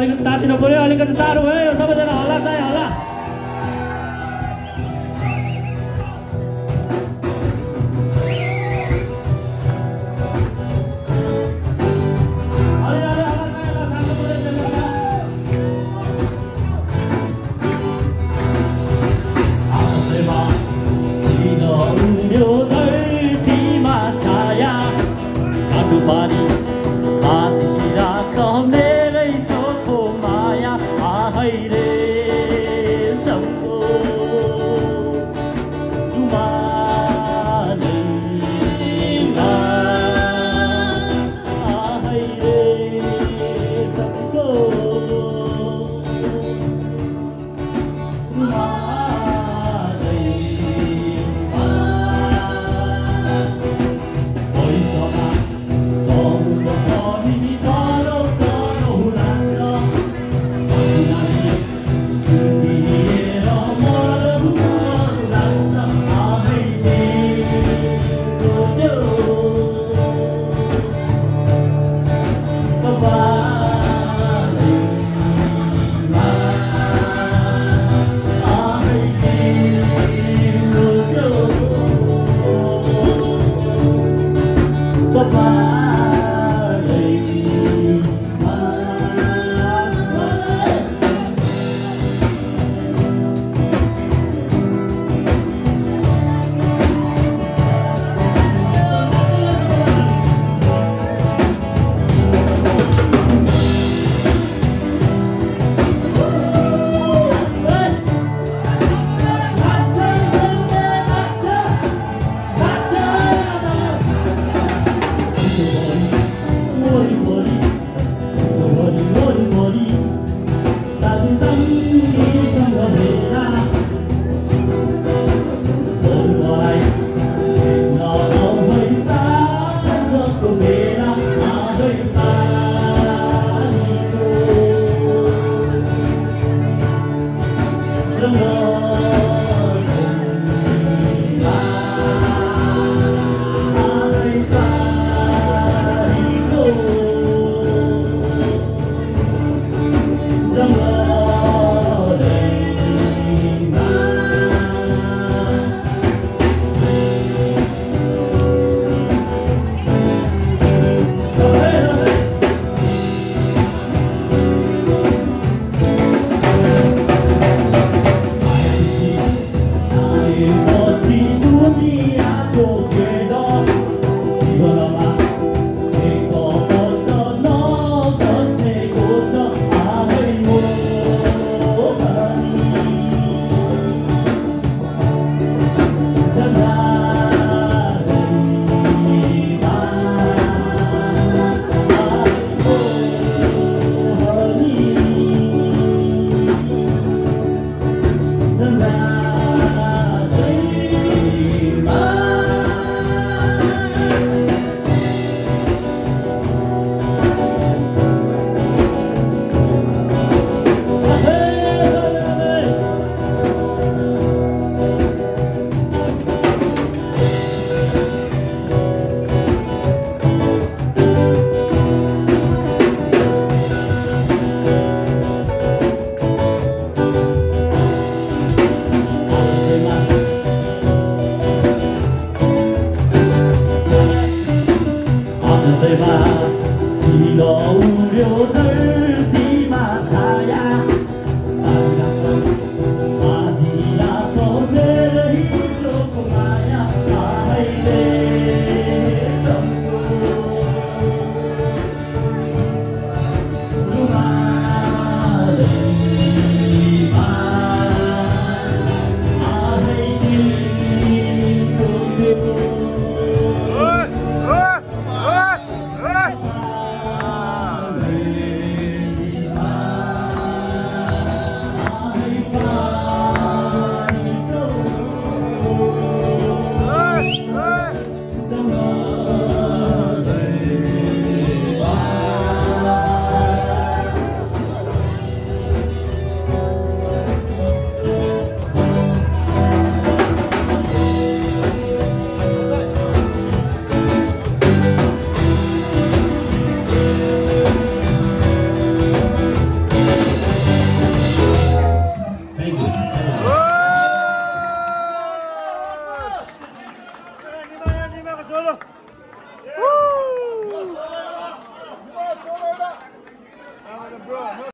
अलिकति तातिनु पऱ्यो अलिकति साह्रो भयो not to body, body. why. 喝醉吧一个无聊的